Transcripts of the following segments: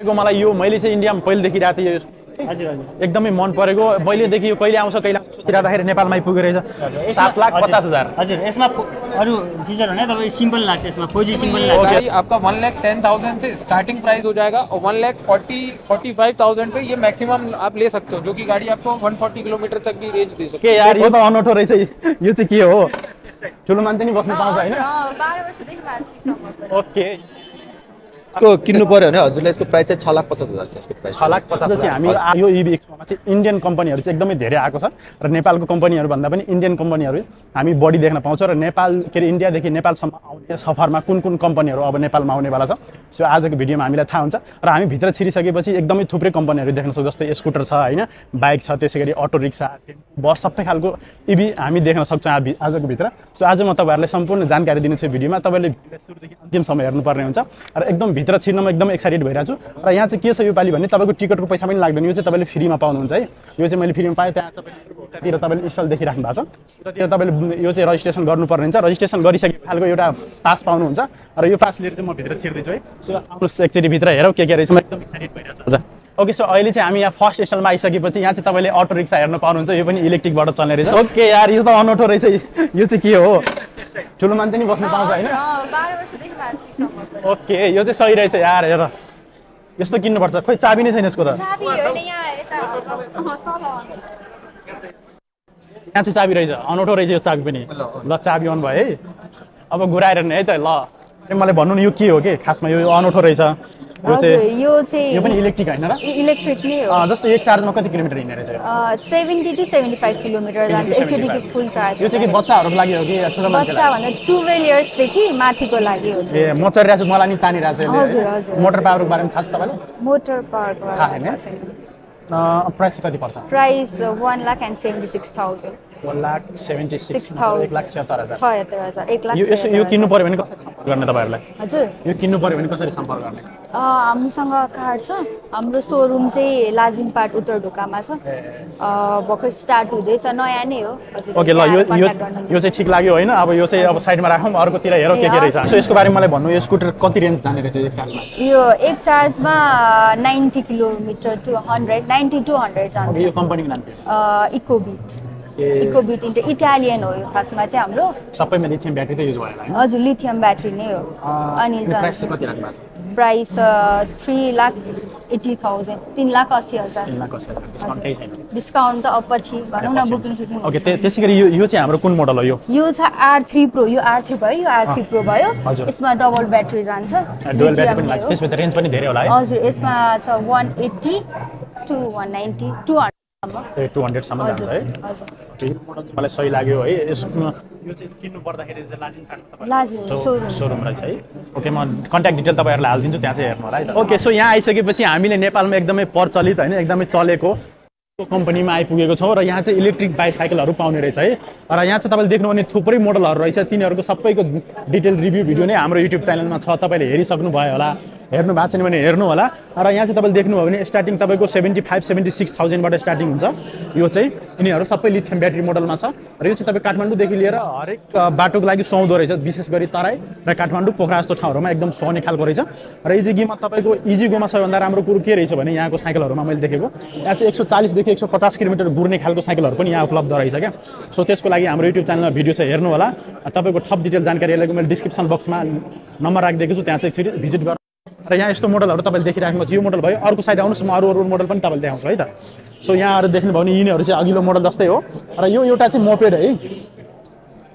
मलाई यो मैले चाहिँ इन्डियामा पहिले देखिरहेको थिएँ यो हजुर हजुर। एकदमै मन परेको। पहिलेदेखि यो कहिले आउँछ कहिले सोचिरहँदाखेरि नेपालमा आइपुगेको रहेछ। यसमा- सात लाख पचास हजार। हजुर यसमा अरू फिचर भने तपाईँ सिम्पल लाग्छ यसमा फोर जी सिम्पल लाग्छ। आपका वन लैख टेन थाउजेंड से स्टार्टिंग प्राइस हो जाएगा और one lakh forty forty five thousand pay ये मैक्सिमम आप ले सकते हो जो कि गाड़ी आपको वन फोर्टी किलोमीटर तक की रेंज दे सकती के यार यो त अनौठो रहेछ यो चाहिँ के हो। ठुलो मान्छे नि? बस्नु पाउँछ होइन ओके। यसको किन्नु पऱ्यो भने हजुरलाई यसको प्राइस चाहिँ छ लाख पचास हजार छ यसको प्राइस छ लाख पचास चाहिँ हामी यो इभी एक्सपोमा चाहिँ इन्डियन कम्पनीहरू चाहिँ एकदमै धेरै आएको छ र नेपालको कम्पनीहरू भन्दा पनि इन्डियन कम्पनीहरू हामी बढी देख्न पाउँछौँ र नेपाल के अरे इन्डियादेखि नेपालसम्म आउने सफरमा कुन कुन कम्पनीहरू अब नेपालमा आउनेवाला छ सो आजको भिडियोमा हामीलाई थाहा हुन्छ। र हामी भित्र छिरिसकेपछि एकदमै थुप्रै कम्पनीहरू देख्न सक्छौँ जस्तै स्कुटर छ होइन बाइक छ त्यसै गरी अटो रिक्सा बस सबै खालको इभी हामी देख्न सक्छौँ आज आजको भित्र। सो आज म तपाईँहरूलाई सम्पूर्ण जानकारी दिनेछु भिडियोमा। तपाईँले भिडियोलाई सुरुदेखि अन्तिमसम्म हेर्नुपर्ने हुन्छ। र एकदम भित्र छिर्नमा एकदम एक्साइटेड भइरहेको छु र यहाँ चाहिँ के छ योपालि भने तपाईँको टिकटको पैसा पनि लाग्दैन। यो चाहिँ तपाईँले फ्रीमा पाउनुहुन्छ है। यो चाहिँ मैले फ्रीमा पाएँ। त्यहाँ तपाईँले उतातिर तपाईँले इन्स्टल देखिराख्नु भएको छ। उतातिर तपाईँले यो चाहिँ रजिस्ट्रेसन गर्नुपर्ने हुन्छ रजिस्ट्रेसन गरिसके खालको एउटा पास पाउनुहुन्छ। र यो पास लिएर चाहिँ म भित्र छिर्दैछु है। सो आउनुहोस् एकचोटि भित्र हेरौँ के के रहेछ। म एकदम एक्साइटेड भइरहेको छु ओके सो अहिले चाहिँ हामी यहाँ फर्स्ट स्टेसनमा आइसकेपछि यहाँ चाहिँ तपाईँले अटो रिक्सा हेर्न पाउनुहुन्छ यो पनि इलेक्ट्रिकबाट चल्ने रहेछ। ओके यार यो त अनौठो रहेछ यो चाहिँ के हो? ठुलो मान्छे नि बस्नु पाउँछ होइन? ओके यो चाहिँ सही रहेछ यार हेर। यस्तो किन्नुपर्छ। खोइ चाबी नै छैन यसको त? यहाँ चाहिँ चाबी रहेछ अनौठो रहेछ यो चाबी पनि। ल चाबी अन भयो है। अब घुराएर नि है त ल। ए, मलाई भन्नु न यो के हो कि? खासमा यो अनौठो रहेछ। यो चाहिँ यो चाहिँ यो पनि इलेक्ट्रिक होइन र? इलेक्ट्रिक नै हो। जस्तै एक चार्जमा कति किलोमिटर हिँड्ने रहेछ यो? Seventy two seventy five kilometre जान्छ। 75. एकचोटिको फुल चार्ज यो चाहिँ के बच्चाहरूको लागि हो कि या ठुलो बच्चा मान्छेलाई भन्दा टुवेल्भ इयर्सदेखि माथिको लागि हो। ए म चढिरहेको छु मलाई नि तानिरहेको छ हजुर, हजुर? मोटर पावरको बारेमा थाहा छ तपाईँलाई? मोटर थाहा? अँ, प्राइस कति पर्छ? Price one lakh and seventy six thousand one lakh seventy six एक लाख छिहत्तर हजार। छयत्तर हजार एक लाख यसो यो किन्नु। पऱ्यो भने कसरी सम्पर्क गर्ने तपाईँहरूलाई। हजुर। यो किन्नु पऱ्यो भने कसरी सम्पर्क गर्ने? हामीसँग कार्ड छ। हाम्रो सोरुम चाहिँ लाजिमपाट उत्तर ढोकामा छ। भर्खर स्टार्ट हुँदैछ। नयाँ नै हो। हजुर ओके ल यो यो यो चाहिँ ठिक लाग्यो होइन। अब यो चाहिँ अब साइडमा राखौँ अर्कोतिर हेरौँ के के रहेछ। सो यसको बारेमा मलाई भन्नु यो स्कुटर कति रेन्ज जाने रहेछ एक चार्जमा? यो एक चार्जमा ninety kilometre to hundred ninety to hundred जान्छ। यो कम्पनीको नाम? इकोबिट ए इकोबिट इन्ट इटालियन हो यो खासमा चाहिँ हाम्रो। सबैमा लिथियम ब्याट्री त युज भयो हजुर लिथियम ब्याट्री नै हो। अनि प्राइस चाहिँ कति राख्नु भएको छ price three lakh eighty thousand तिन लाख अस्सी हजार। डिस्काउन्ट त अब पछि भनौँ न बुकिङ सुकिङ ओके त्यसै गरी यो यो चाहिँ हाम्रो कुन मोडल हो यो? यो छ आर थ्री प्रो यो आर थ्री भयो यो आर थ्री प्रो भयो। यसमा डबल ब्याट्री जान्छ। रेन्ज पनि धेरै होला हजुर यसमा छ one eighty two one ninety two A to हन्ड्रेडसम्म जान्छ है। यो मोडल चाहिँ मलाई सही लाग्यो है। यसमा यो चाहिँ किन्नु पर्दाखेरि चाहिँ। सोरुम रहेछ। है। ओके म कन्ट्याक्ट डिटेल तपाईँहरूलाई हालिदिन्छु त्यहाँ चाहिँ हेर्नु होला है। त ओके सो यहाँ आइसकेपछि हामीले नेपालमा एकदमै प्रचलित होइन एकदमै चलेको कम्पनीमा आइपुगेको छौँ र यहाँ चाहिँ इलेक्ट्रिक बाइसाइकलहरू पाउने रहेछ है। र यहाँ चाहिँ तपाईँले देख्नुभयो भने थुप्रै मोडलहरू रहेछ। तिनीहरूको सबैको डिटेल रिभ्यू भिडियो नै हाम्रो युट्युब च्यानलमा छ। तपाईँले हेरिसक्नु भयो होला। हेर्नु भएको छैन भने हेर्नु होला। र यहाँ चाहिँ तपाईँले देख्नुभयो भने स्टार्टिङ तपाईँको सेभेन्टी फाइभ सेभेन्टी सिक्स थाउजन्डबाट स्टार्टिङ हुन्छ। यो चाहिँ यिनीहरू सबै लिथियम ब्याट्री मोडलमा छ। र यो चाहिँ तपाईँ काठमाडौँदेखि लिएर हरेक बाटोको लागि सुहाउँदो रहेछ। विशेष गरी तराई र काठमाडौँ पोखरा जस्तो ठाउँहरूमा एकदम सुहाउने खालको रहेछ। र इजिगीमा तपाईँको इजिगोमा सबैभन्दा राम्रो कुरो के रहेछ भने यहाँको साइकलहरूमा मैले देखेको। यहाँ चाहिँ एक सौ चालिसदेखि एक सौ पचास किलोमिटर गुर्ने खालको साइकलहरू पनि यहाँ उपलब्ध रहेछ क्या। सो त्यसको लागि हाम्रो युट्युब च्यानलमा भिडियो चाहिँ हेर्नु होला। तपाईँको थप डिटेल जानकारीहरूको मैले डिस्क्रिप्सन बक्समा नम्बर राखिदिएको छु। त्यहाँ चाहिँ एकचोटि भिजिट गर र यहाँ यस्तो मोडलहरू तपाईँले देखिराख्नु यो मोडल भयो। अर्को साइड आउनुहोस् म अरू अरू मोडल पनि तपाईँले देखाउँछु है त। सो यहाँहरू देख्नुभयो भने यिनीहरू चाहिँ अघिल्लो मोडल जस्तै हो। र यो एउटा चाहिँ मोपेड है।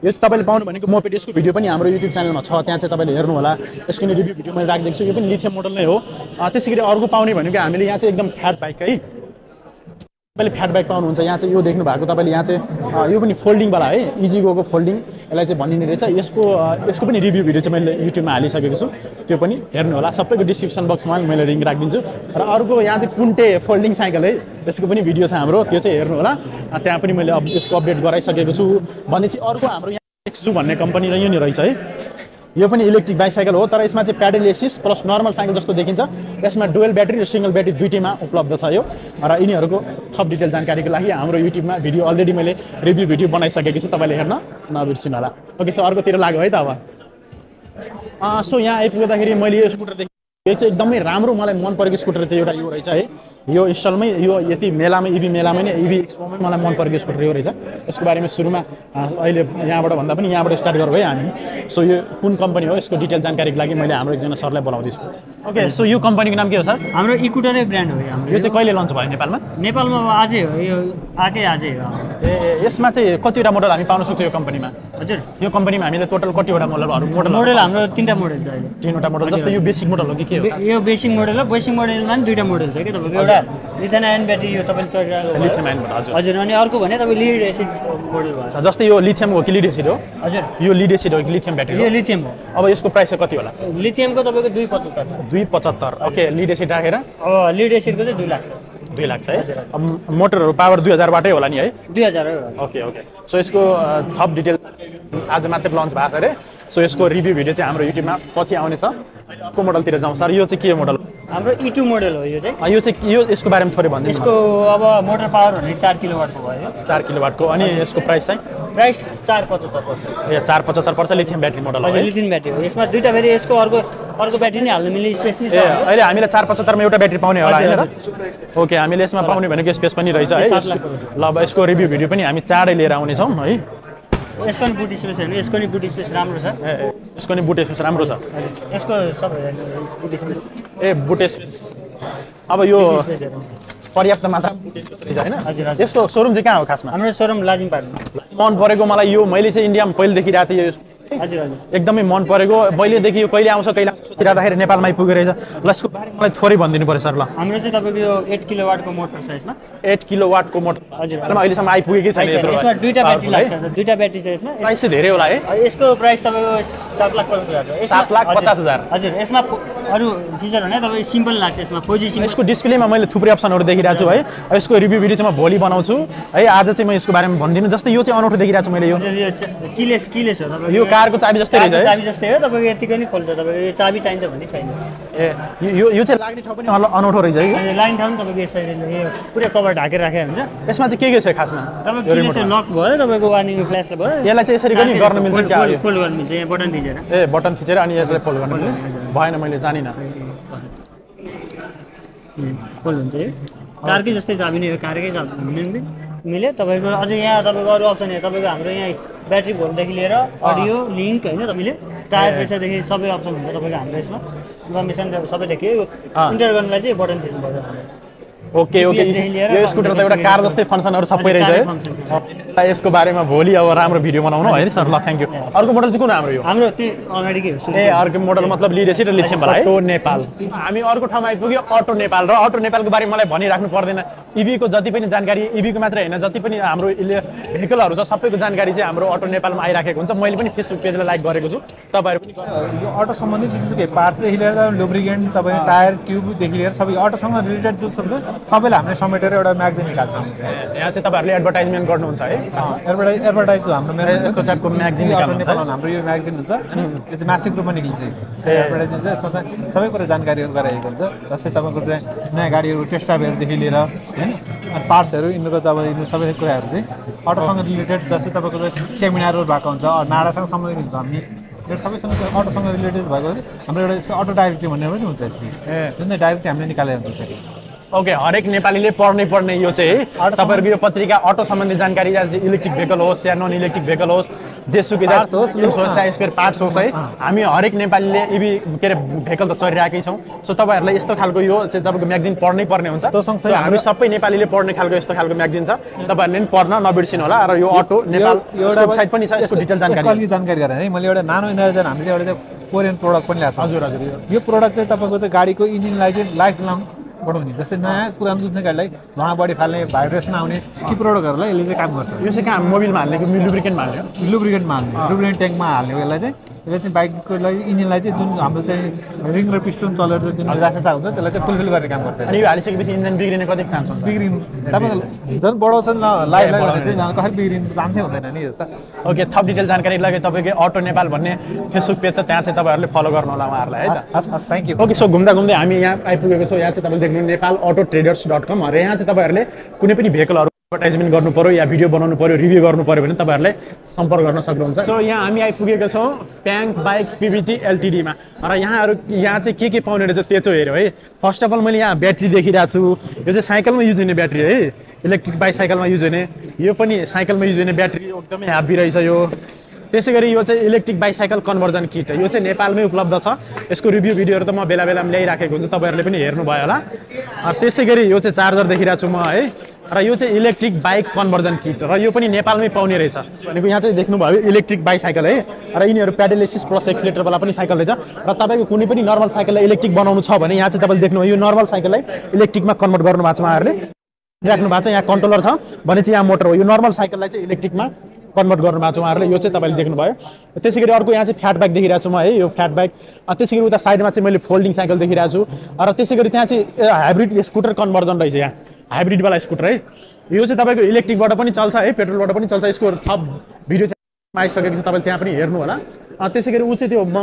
यो चाहिँ तपाईँले पाउनु भनेको मोपेड यसको भिडियो पनि हाम्रो युट्युब च्यानलमा छ। त्यहाँ चाहिँ तपाईँले हेर्नु होला। यसको रिभ्यू भिडियो मैले राखिदिएको छु यो पनि लिथियम मोडल नै हो। त्यसै गरी अर्को पाउने भनेको हामीले। यहाँ चाहिँ एकदम फ्याट बाइक है। तपाईँले फ्याट ब्याग पाउनुहुन्छ यहाँ चाहिँ यो देख्नु भएको तपाईँले यहाँ चाहिँ यो पनि फोल्डिङवाला है इजिगोको फोल्डिङ यसलाई चाहिँ भनिने रहेछ। यसको यसको पनि रिभ्यू भिडियो चाहिँ मैले युट्युबमा हालिसकेको छु। त्यो पनि हेर्नु होला सबैको डिस्क्रिप्सन बक्समा मैले लिङ्क राखिदिन्छु। र अर्को यहाँ चाहिँ पुन्टे फोल्डिङ साइकल है यसको पनि भिडियो छ हाम्रो त्यो चाहिँ हेर्नु होला त्यहाँ पनि मैले यसको अपडेट गराइसकेको छु। भनेपछि अर्को हाम्रो यहाँ एक्सु भन्ने कम्पनी र यो नि रहेछ है। यो पनि इलेक्ट्रिक बाइसाइकल हो तर यसमा चाहिँ pedal assist plus normal cycle जस्तो देखिन्छ। यसमा डुवेल ब्याट्री र सिङ्गल ब्याट्री दुइटैमा उपलब्ध छ यो। र यिनीहरूको थप डिटेल जानकारीको लागि हाम्रो युट्युबमा भिडियो अलरेडी मैले रिभ्यू भिडियो बनाइसकेको छु तपाईँले हेर्न नबिर्सिनु होला। ओके सो अर्कोतिर लाग्यो है त अब। सो यहाँ आइपुग्दाखेरि मैले यो स्कुटर देखेँ। यो चाहिँ एकदमै राम्रो मलाई मन परेको स्कुटर चाहिँ एउटा यो रहेछ है। यो स्टलमै यो यति मेलामै इबी मेलामै नै इबी एक्सपोमै मलाई मन परेको स्कुटर यो रहेछ। यसको बारेमा सुरुमा अहिले यहाँबाट भन्दा पनि यहाँबाट स्टार्ट गरौँ है हामी। सो यो कुन कम्पनी हो यसको डिटेल जानकारीको लागि मैले हाम्रो एकजना सरलाई बोलाउँदैछु। ओके सो यो कम्पनीको नाम के हो सर? हाम्रो इकुटरै ब्रान्ड हो यो हाम्रो। यो चाहिँ कहिले लन्च भयो नेपालमा? नेपालमा आजै हो यो आकै आजै हो। ए यसमा चाहिँ कतिवटा मोडल हामी पाउन सक्छौँ यो कम्पनीमा? हजुर। यो कम्पनीमा हामीले टोटल कतिवटा मोडलहरू मोडल मोडल हाम्रो तिनवटा मोडल छ अहिले। तिनवटा मोडल जस्तै यो बेसिक मोडल हो कि के हो? यो बेसिक मोडल हो बेसिक मोडलमा पनि दुईवटा मोडल छ कि तपाईँको। एउटा लिथान आयन ब्याट्री यो तपाईँले चढिरहेको। लिथियम आयनबाट हजुर। हजुर अनि अर्को भने तपाईँ लिड एसिड मोडल भयो। जस्तै यो लिथियम हो कि लिड एसिड हो? हजुर। यो लिड एसिड हो कि लिथियम ब्याट्री यो लिथियम हो। अब यसको प्राइस चाहिँ कति होला? लिथियमको तपाईँको दुई पचहत्तर दुई पचहत्तर। ओके लिड एसिड राखेर? अब लिड एसिडको चाहिँ दुई लाख छ। दुई लाख छ है? अब मोटरहरू पावर दुई हजारबाटै होला नि है? दुई हजार ओके ओके। सो यसको थप डिटेल आज मात्रै लन्च भएको अरे। सो यसको रिभ्यू भिडियो चाहिँ हाम्रो युट्युबमा पछि आउनेछ। अर्को मोडलतिर जाउँ? सर यो चाहिँ के मोडल? हाम्रो इटु मोडल हो यो चाहिँ। यो चाहिँ यो यसको बारेमा थोरै भनिदिनु यसको अब मोटर पावर भने चार किलो वाटको भयो। चार किलो वाटको अनि यसको प्राइस चाहिँ? प्राइस चार पचहत्तर पर्छ ए चार पचहत्तर पर्छ लिथियम ब्याट्री मोडल हजुर लिथियम ब्याट्री हो। यसमा दुईवटा फेरि यसको अर्को अर्को ब्याट्री नि हाल्नु मिल्ने स्पेस नि अहिले हामीले चार पचहत्तरमा एउटा ब्याट्री पाउने होला होइन ओके हामीले यसमा पाउने भनेको स्पेस पनि रहेछ है। ल अब यसको रिभ्यू भिडियो पनि हामी चाँडै लिएर आउनेछौँ है। यसको नि बुट स्पेस हेर्नु यसको नि बुट स्पेस राम्रो छ? ए, यसको नि बुट स्पेस राम्रो छ? यसको सबै हेर्नु, बुट स्पेस ए बुट स्पेस अब यो पर्याप्त रहेछ होइन। यसको सोरुम चाहिँ कहाँ हो खासमा? हाम्रो सोरुम लाजिम पार्नु मन परेको मलाई यो मैले चाहिँ इन्डियामा पहिले देखिरहेको थिएँ यो हजुर हजुर। एकदमै मन परेको। पहिलेदेखि यो कहिले आउँछ कहिले आउँछ नेपालमा आइपुगेको रहेछ। ल यसको बारेमा मलाई थोरै भनिदिनु पऱ्यो सर ल हाम्रो चाहिँ तपाईँको यो एट किलो वाटको मोटर छ यसमा। एट किलो वाटको मोटर। हजुर। अहिलेसम्म आइपुगेकै छैन यसमा दुईवटा ब्याट्री है? लाग्छ दुईवटा ब्याट्री छ यसमा। प्राइस चाहिँ धेरै होला है? यस- यसको प्राइस तपाईँको सात लाख पचास हजार सात लाख पचास हजार। हजुर यसमा अरू फिचर भने तपाईँ सिम्पल लाग्छ यसमा। Four G simple. यसको डिस्प्लेमा मैले थुप्रै अप्सनहरू देखिरहेको छु है। यसको रिभ्यू भिडियो चाहिँ म भोलि बनाउँछु। है आज चाहिँ म यसको बारेमा भनिदिनु जस्तै यो चाहिँ अनौठो देखिरहेको छु मैले यो। किलेस किलेस हो यो कारको चाबी जस्तै रहेछ चाबी जस्तै हो तपाईँको यतिकै नै खोल्छ तपाईँको यो चाबी चाहिन्छ भने छैन ए यो यो चाहिँ लाग्ने ठाउँ पनि अनौठो रहेछ है लाइन ठाउँ तपाईँको यसरी यो पुरै कभर ढाकेर राखेको हुन्छ। यसमा चाहिँ के के छ खासमा? तपाईँको यो? लक भयो तपाईँको वार्निङ फ्ल्यास भयो। यसलाई चाहिँ यसरी पनि गर्न मिल्छ क्या यो? फोल्ड गर्न मिल्छ यहाँ बटन थिचेर। ए बटन थिचेर अनि यसलाई फोल्ड गर्नु भएन मैले जानिनँ। फोल्ड हुन्छ यो। कारकै जस्तै चाबी नै हो कारकै चाबी। नि मिल्यो। तपाईँको अझै यहाँ तपाईँको अरू अप्सन यहाँ तपाईँको हाम्रो यहाँ ब्याट्री भोल्टदेखि लिएर अडियो लिङ्क होइन तपाईँले? टायर प्रेसरदेखि सबै अप्सन हुन्छ तपाईँको हाम्रो यसमा। इन्फर्मेसन सबै देखियो। इन्टर गर्नलाई चाहिँ बटन थिच्नु पर्छ ओके ओके। यो स्कुटर त एउटा कार जस्तै फङ्सनहरू सबै रहेछ है। यसको बारेमा भोलि अब राम्रो भिडियो बनाउनु है सर? ल थ्याङ्क यू अर्को मोडल चाहिँ कुन हाम्रो यो? हाम्रो ए अर्को मोडल मतलब लिडेसी र लिथियम वाला अटो नेपाल हामी अर्को ठाउँमा आइपुग्यो अटो नेपाल र अटो नेपालको बारेमा मलाई भनिराख्नु पर्दैन। इभीको जति पनि जानकारी इभीको मात्रै होइन जति पनि हाम्रो भेहिकलहरू छ सबैको जानकारी चाहिँ हाम्रो अटो नेपालमा आइराखेको हुन्छ। मैले पनि फेसबुक पेजलाई लाइक गरेको छु। तपाईँहरू पनि। यो अटो सम्बन्धित जुनसुकै पार्ट्सदेखि लिएर लुब्रिकेन्ट तपाईँ टायर ट्युबदेखि लिएर सबै अटोसँग रिलेटेड जो सब छ सबैलाई हामीले समेटेर एउटा म्यागजिन निकाल्छौँ। यहाँ चाहिँ तपाईँहरूले एडभर्टाइजमेन्ट गर्नुहुन्छ है। एडभर्टाइज एडभर्टाइज हाम्रो मेन यस्तो टाइपको म्यागजिन है? हाम्रो यो म्यागजिन हुन्छ। यो चाहिँ मासिक रूपमा निक्लिन्छ। एडभर्टाइज हुन्छ। यसमा चाहिँ सबै कुरा जानकारीहरू गराएको हुन्छ। जस्तै तपाईँको चाहिँ नयाँ गाडीहरू टेस्ट ड्राइभहरूदेखि लिएर होइन अनि पार्ट्सहरू यिनीहरूको चाहिँ अब यिनीहरू सबै कुराहरू चाहिँ अटोसँग रिलेटेड जस्तै तपाईँको चाहिँ सेमिनारहरू भएको हुन्छ नाडासँग सम्बन्धित हुन्छ। हामी यो सबैसँग चाहिँ अटोसँग रिलेटेड भएको हाम्रो एउटा अटो डाइरेक्टिभ भन्ने पनि हुन्छ यसरी। जुन चाहिँ डाइरेक्ट हामीले निकालेर हुन्छ यसरी। ओके हरेक नेपालीले पढ्नै पर्ने यो चाहिँ है। तपाईँहरूको यो पत्रिका अटो सम्बन्धी जानकारी इलेक्ट्रिक भेहिकल होस् या नन इलेक्ट्रिक भेहिकल होस् जेसुकै Parts होस्, होस् होस्। या स्पेयर पार्ट्स होस् है। हामी हरेक नेपालीले इभी के अरे भेहिकल त चढिरहेकै छौँ। सो तपाईँहरूलाई यस्तो खालको यो चाहिँ तपाईँको म्यागजिन पढ्नै पर्ने हुन्छ। हामी सबै नेपालीले पढ्ने खालको यस्तो खालको म्यागजिन छ। तपाईँहरूले पनि पढ्न नबिर्सिनु होला। र यो अटो नेपाल वेबसाइट पनि छ यसको डिटेल जानकारी। जानकारी गराएँ है। मैले एउटा नानो इनर्जन हामीले एउटा कोरियन प्रोडक्ट पनि ल्याएको छ। हजुर हजुर यो प्रोडक्ट चाहिँ तपाईँको चाहिँ गाडीको इन्जिनलाई चाहिँ लाइफ लङ बढाउने। जस्तै नयाँ पुरानो जुन चाहिँ गाडीलाई धुवा बढी फाल्ने भाइब्रेसन आउने ती प्रोडक्टहरूलाई यसले चाहिँ काम गर्छ। यो चाहिँ कहाँ मोबिलमा हाल्ने कि लुब्रिकेन्टमा हाल्ने? लुब्रिकेन्टमा हाल्ने लुब्रिकेन्ट ट्याङ्कमा हाल्ने यसलाई चाहिँ यसले चाहिँ बाइकको लागि इन्जिनलाई चाहिँ जुन हाम्रो चाहिँ रिङ र पिस्टोन चलेर चाहिँ जुन रासा हुन्छ त्यसलाई चाहिँ फुलफिल गर्ने काम गर्छ। अनि यो हालिसकेपछि इन्जिन बिग्रिने कति चान्स हुन्छ? बिग्रिनु तपाईँको झन् बढाउँछ न लाइफ लाइफ भने चाहिँ झन् कसरी बिग्रिनु चान्सै हुँदैन नि यस्तो। ओके थप डिटेल जानकारीको लागि तपाईँको अटो नेपाल भन्ने फेसबुक पेज छ त्यहाँ चाहिँ तपाईँहरूले फलो गर्नु होला उहाँहरूलाई है हस् हस् थ्याङ्क यू ओके सो घुम्दा घुम्दै हामी यहाँ आइपुगेको छौँ। यहाँ चाहिँ तपाईँले देख्नु Nepal auto traders dot com र यहाँ चाहिँ तपाईँहरूले कुनै पनि भेहिकलहरू एडभर्टाइजमेन्ट गर्नु पऱ्यो या भिडियो बनाउनु पऱ्यो रिभ्यू गर्नु पऱ्यो भने तपाईँहरूले सम्पर्क गर्न सक्नुहुन्छ। सो यहाँ हामी आइपुगेका छौँ प्याङ्क बाइक पिबिटी एलटिडीमा र यहाँहरू यहाँ चाहिँ के के पाउने रहेछ त्यो चाहिँ हेऱ्यो है। फर्स्ट अफ अल मैले यहाँ ब्याट्री देखिरहेको छु। यो चाहिँ साइकलमा युज हुने ब्याट्री है इलेक्ट्रिक बाइसाइकलमा युज हुने। यो पनि साइकलमा युज हुने ब्याट्री एकदमै ह्याप्पी रहेछ यो। त्यसै गरी यो चाहिँ इलेक्ट्रिक बाइसाइकल कन्भर्जन किट यो चाहिँ नेपालमै उपलब्ध छ। यसको रिभ्यू भिडियोहरू त म बेला बेलामा ल्याइराखेको हुन्छ। तपाईँहरूले पनि हेर्नुभयो होला। त्यसै गरी यो चाहिँ चार्जर देखिरहेको छु म है। र यो चाहिँ इलेक्ट्रिक बाइक कन्भर्जन किट र यो पनि नेपालमै पाउने रहेछ। भनेको यहाँ चाहिँ देख्नुभयो इलेक्ट्रिक बाइसाइकल है। र यिनीहरू प्याडेलेसिस प्लस एक्सिलेटरवाला पनि साइकल रहेछ। र तपाईँको कुनै पनि नर्मल साइकललाई इलेक्ट्रिक बनाउनु छ भने यहाँ चाहिँ तपाईँले देख्नुभयो यो नर्मल साइकललाई इलेक्ट्रिकमा कन्भर्ट गर्नु भएको छ उहाँहरूले। राख्नु भएको छ यहाँ कन्ट्रोलर छ। भने चाहिँ यहाँ मोटर हो। यो नर्मल साइकललाई चाहिँ इलेक्ट्रिकमा कन्भर्ट गर्नु भएको छ उहाँहरूले यो चाहिँ तपाईँले देख्नुभयो। त्यसै गरी अर्को यहाँ चाहिँ फ्याट बाइक देखिरहेको छु म है यो फ्याट अ, त्यसै गरी उता साइडमा चाहिँ मैले फोल्डिङ साइकल देखिरहेको छु। र त्यसै गरी त्यहाँ चाहिँ हाइब्रिड स्कुटर कन्भर्जन रहेछ यहाँ। हाइब्रिडवाला स्कुटर है। यो चाहिँ तपाईँको इलेक्ट्रिकबाट पनि चल्छ है पेट्रोलबाट पनि चल्छ। यसको थप भिडियो चाहिँ आइसकेको छ तपाईँले त्यहाँ पनि हेर्नु होला। त्यसै गरी ऊ चाहिँ त्यो म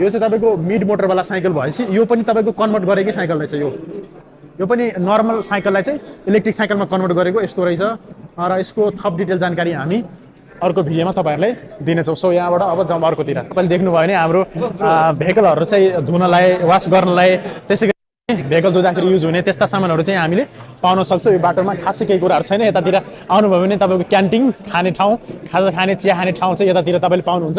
यो चाहिँ तपाईँको मिड मोटरवाला साइकल भएपछि यो पनि तपाईँको कन्भर्ट गरेकै साइकल रहेछ यो। यो पनि नर्मल साइकललाई चाहिँ इलेक्ट्रिक साइकलमा कन्भर्ट गरेको यस्तो रहेछ। र यसको थप डिटेल जानकारी हामी अर्को भिडियोमा तपाईँहरूले दिनेछौँ। सो यहाँबाट अब जाउँ अर्कोतिर। तपाईँले देख्नुभयो भने हाम्रो भेहिकलहरू चाहिँ धुनलाई वास गर्नलाई त्यसै गरी भेहिकल धुँदाखेरि युज हुने त्यस्ता सामानहरू चाहिँ हामीले पाउन सक्छौँ। यो बाटोमा खासै केही कुराहरू छैन। यतातिर आउनुभयो भने तपाईँको क्यान्टिन खाने ठाउँ खाजा खाने चिया खाने ठाउँ चाहिँ यतातिर तपाईँले पाउनुहुन्छ।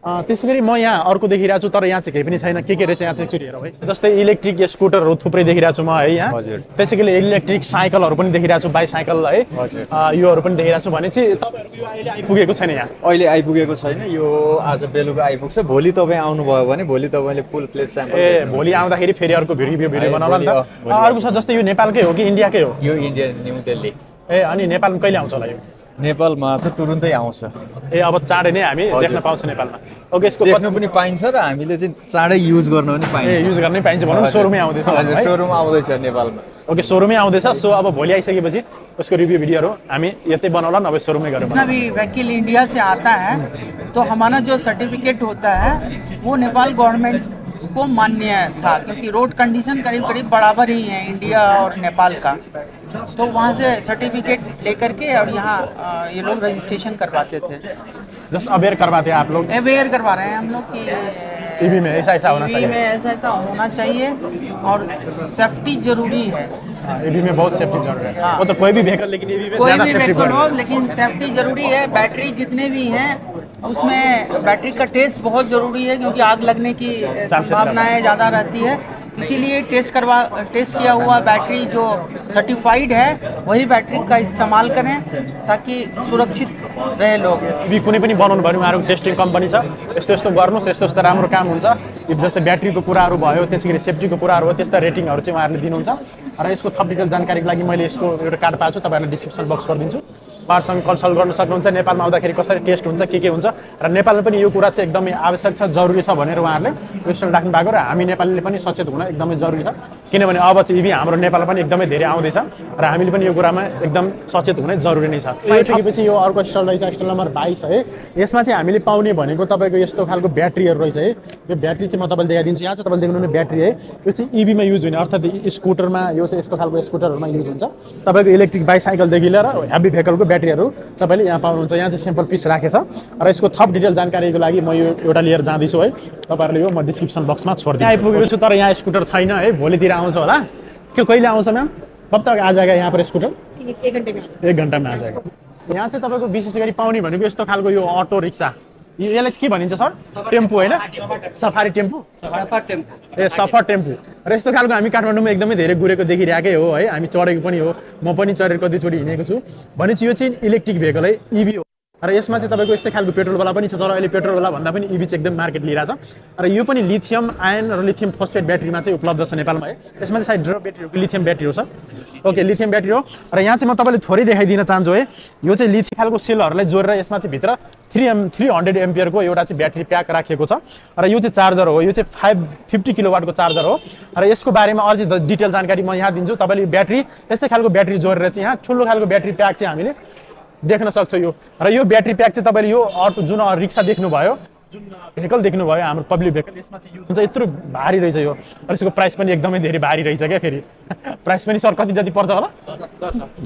त्यसै गरी म यहाँ अर्को देखिरहेको छु तर यहाँ चाहिँ केही पनि छैन। के के रहेछ यहाँ चाहिँ एकचोटि हेरौँ है जस्तै इलेक्ट्रिक स्कुटरहरू थुप्रै देखिरहेको छु म है यहाँ। हजुर। त्यसै गरी इलेक्ट्रिक साइकलहरू पनि देखिरहेको छु बाइसाइकल है। योहरू पनि देखिरहेको छु भने चाहिँ तपाईँहरूको यो अहिले आइपुगेको छैन यहाँ? अहिले आइपुगेको छैन यो आज बेलुका आइपुग्छ। भोलि तपाईँ आउनुभयो भने भोलि तपाईँले फुल प्लेस ए भोलि आउँदाखेरि फेरि अर्को भिडियो भिडियो बनाउला नि त। अर्को छ जस्तै यो नेपालकै हो कि इन्डियाकै हो? यो इन्डियन न्यू दिल्ली। ए अनि नेपालमा कहिले आउँछ होला यो? नेपालमा त तुरुन्तै आउँछ। ए अब चाँडै नै हामी। देख्न पाउँछ नेपालमा। ओके यसको देख्नु पनि पाइन्छ र हामीले चाहिँ चाँडै युज गर्न पनि ए पाइन्छ। युज गर्नै पाइन्छ भनौँ सोरुमै आउँदैछ सोरुम आउँदैछ नेपालमा। ओके सोरुमै आउँदैछ। सो अब भोलि आइसकेपछि उसको रिभ्यू भिडियोहरू हामी यतै बनाउला नभए सोरुमै गरौँ। जितना भी वकील इंडिया से आता है तो हमारा जो सर्टिफिकेट होता है वो नेपाल गवर्नमेंट को मान्य था क्योंकि रोड कंडीशन करीब करीब बराबर ही है इंडिया और नेपाल का। तो वहाँ से सर्टिफिकेट लेकर के और यहाँ ये लोग रजिस्ट्रेशन करवाते थे। जस्ट अवेयर करवाते हैं आप लोग? अवेयर करवा रहे हैं हम लोग कि ईवी में ऐसा ऐसा होना चाहिए। में ऐसा ऐसा होना चाहिए और सेफ्टी ज़रूरी है। ईवी में बहुत सेफ्टी ज़रूरी है। हाँ। वो तो कोई भी व्हीकल लेकिन ईवी में कोई भी व्हीकल हो लेकिन सेफ्टी ज़रूरी है। बैटरी जितने भी हैं उसमें बैटरी का टेस्ट बहुत ज़रूरी है क्योंकि आग लगने की संभावनाएँ ज़्यादा रहती है। इसीलिए टेस्ट करवा टेस्ट किया हुआ बैटरी जो सर्टिफाइड है वही बैटरी का इस्तेमाल करें ताकि सुरक्षित रहे लोग। इभी कुनै पनि बनाउनु भयो भने उहाँहरूको टेस्टिङ कम्पनी छ। यस्तो यस्तो गर्नुहोस् यस्तो यस्तो राम्रो काम हुन्छ। जस्तै ब्याट्रीको कुराहरू भयो त्यसै गरी सेफ्टीको कुराहरू त्यस्ता रेटिङहरू चाहिँ उहाँहरूले दिनुहुन्छ। र यसको थप डिटेल जानकारीको लागि मैले यसको एउटा कार्ड पाएको छु तपाईँहरूलाई डिस्क्रिप्सन बक्स गरिदिन्छु। उहाँहरूसँग कन्सल्ट गर्न सक्नुहुन्छ नेपालमा आउँदाखेरि कसरी टेस्ट हुन्छ के के हुन्छ। र नेपालमा पनि यो कुरा चाहिँ एकदमै आवश्यक छ जरुरी छ भनेर उहाँहरूले क्वेसन राख्नु भएको र हामी नेपालीले पनि सचेत हुन एकदमै जरुरी छ। किनभने अब चाहिँ इभी हाम्रो नेपाल पनि एकदमै धेरै आउँदैछ र हामीले पनि यो कुरामा एकदम सचेत हुनै जरुरी नै छ। आइसकेपछि यो अर्को स्टल रहेछ स्टल नम्बर बाइस है यसमा चाहिँ हामीले पाउने भनेको तपाईँको यस्तो खालको ब्याट्रीहरू रहेछ है। यो ब्याट्री चाहिँ म तपाईँले देखाइदिन्छु। यहाँ चाहिँ तपाईँले देख्नुहुने ब्याट्री है यो चाहिँ इभीमा युज हुने अर्थात् स्कुटरमा यो चाहिँ यस्तो खालको स्कुटरहरूमा युज हुन्छ। तपाईँको इलेक्ट्रिक बाइसाइकलदेखि लिएर हेभी भेहिकलको ब्याट्रीहरू तपाईँले यहाँ पाउनुहुन्छ। यहाँ चाहिँ सेम्पल पिस राखेछ। र यसको थप डिटेल जानकारीको लागि म यो एउटा लिएर जाँदैछु है। तपाईँहरूले यो म डिस्क्रिप्सन बक्समा छोडिदिएँ आइपुगेको छु तर यहाँ स्कुटर छैन है भोलितिर आउँछ होला। के कहिले आउँछ म्याम? कब तक आ जाएगा यहाँ पर स्कुटर? एक घन्टामा आ जाएगा यहाँ चाहिँ तपाईँको विशेष गरी पाउने भनेको यस्तो खालको यो अटो रिक्सा। यसलाई चाहिँ के भनिन्छ सर? टेम्पू होइन? Safari tempo. ए सफर टेम्पू। र यस्तो खालको हामी काठमाडौँमा एकदमै धेरै गुरेको देखिरहेकै हो है। हामी चढेको पनि हो। म पनि चढेर कतिचोटि हिँडेको छु। भनेपछि यो चाहिँ इलेक्ट्रिक भेहिकल है इभी हो। र यसमा चाहिँ तपाईँको यस्तै खालको पेट्रोलवाला पनि छ तर अहिले पेट्रोलवाला भन्दा पनि इभी चाहिँ एकदम मार्केट लिइरहेछ। र यो पनि लिथियम आयन र लिथियम फोस्फेट ब्याट्रीमा चाहिँ उपलब्ध छ नेपालमा है। यसमा चाहिँ सायद ड्रप ब्याट्री हो कि लिथियम ब्याट्री हो सर। ओके लिथियम ब्याट्री हो। र यहाँ चाहिँ म तपाईँले थोरै देखाइदिन चाहन्छु है। यो चाहिँ लिथियम खालको सेलहरूलाई जोडेर यसमा चाहिँ भित्र थ्री एम थ्री हन्ड्रेड एमपियरको एउटा चाहिँ ब्याट्री प्याक राखिएको छ। र यो चाहिँ चार्जर हो यो चाहिँ फाइभ फिफ्टी किलोवाटको चार्जर हो। र यसको बारेमा अझै डिटेल जानकारी म यहाँ दिन्छु। तपाईँले ब्याट्री यस्तै खालको ब्याट्री जोडेर चाहिँ यहाँ ठुलो खालको ब्याट्री प्याक चाहिँ हामीले देख्न सक्छ यो। र यो ब्याट्री प्याक चाहिँ तपाईँले यो अटो जुन रिक्सा देख्नुभयो जुन भेहिकल देख्नुभयो हाम्रो पब्लिक भेहिकल यसमा चाहिँ युज हुन्छ यत्रो भारी रहेछ यो र यसको प्राइस पनि एकदमै धेरै भारी रहेछ क्या फेरि। प्राइस पनि सर कति जति पर्छ होला?